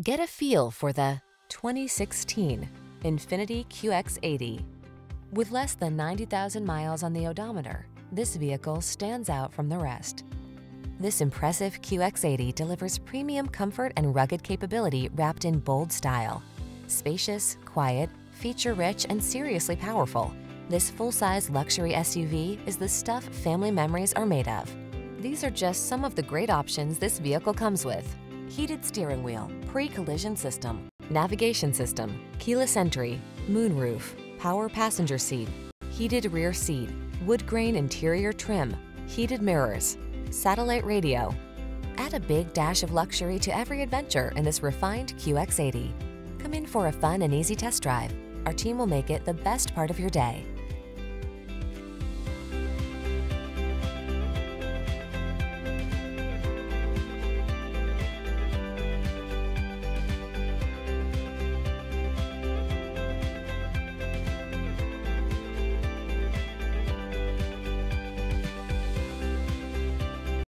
Get a feel for the 2016 Infiniti QX80. With less than 90,000 miles on the odometer, this vehicle stands out from the rest. This impressive QX80 delivers premium comfort and rugged capability wrapped in bold style. Spacious, quiet, feature-rich, and seriously powerful, this full-size luxury SUV is the stuff family memories are made of. These are just some of the great options this vehicle comes with. Heated steering wheel, pre-collision system, navigation system, keyless entry, moonroof, power passenger seat, heated rear seat, wood grain interior trim, heated mirrors, satellite radio. Add a big dash of luxury to every adventure in this refined QX80. Come in for a fun and easy test drive. Our team will make it the best part of your day.